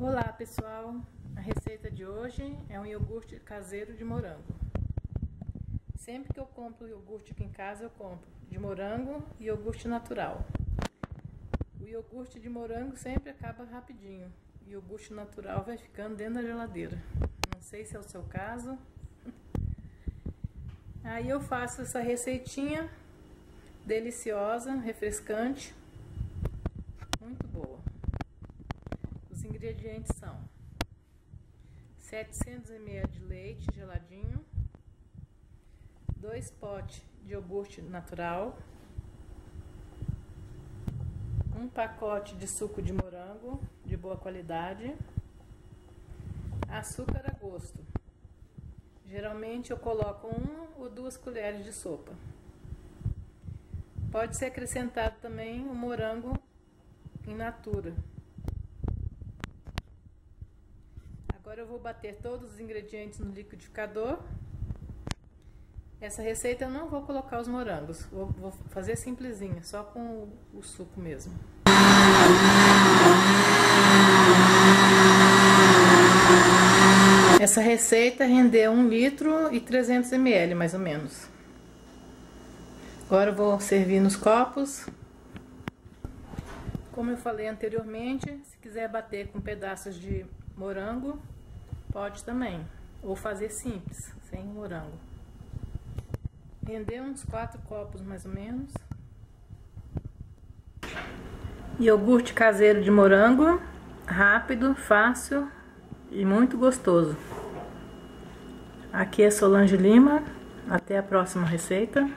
Olá pessoal, a receita de hoje é um iogurte caseiro de morango. Sempre que eu compro iogurte aqui em casa, eu compro de morango e iogurte natural. O iogurte de morango sempre acaba rapidinho, e o iogurte natural vai ficando dentro da geladeira. Não sei se é o seu caso. Aí eu faço essa receitinha deliciosa, refrescante ingredientes são 700 ml de leite geladinho, 2 potes de iogurte natural, um pacote de suco de morango de boa qualidade, açúcar a gosto. Geralmente eu coloco uma ou duas colheres de sopa. Pode ser acrescentado também o morango in natura. Agora eu vou bater todos os ingredientes no liquidificador. Essa receita eu não vou colocar os morangos, vou, vou fazer simplesinha, só com o, o suco mesmo. Essa receita rendeu 1 litro e 300 ml, mais ou menos. Agora eu vou servir nos copos. Como eu falei anteriormente, se quiser bater com pedaços de morango, Pode também. Ou fazer simples, sem morango. Render uns quatro copos mais ou menos. Iogurte caseiro de morango, rápido, fácil e muito gostoso. Aqui é Solange Lima, até a próxima receita.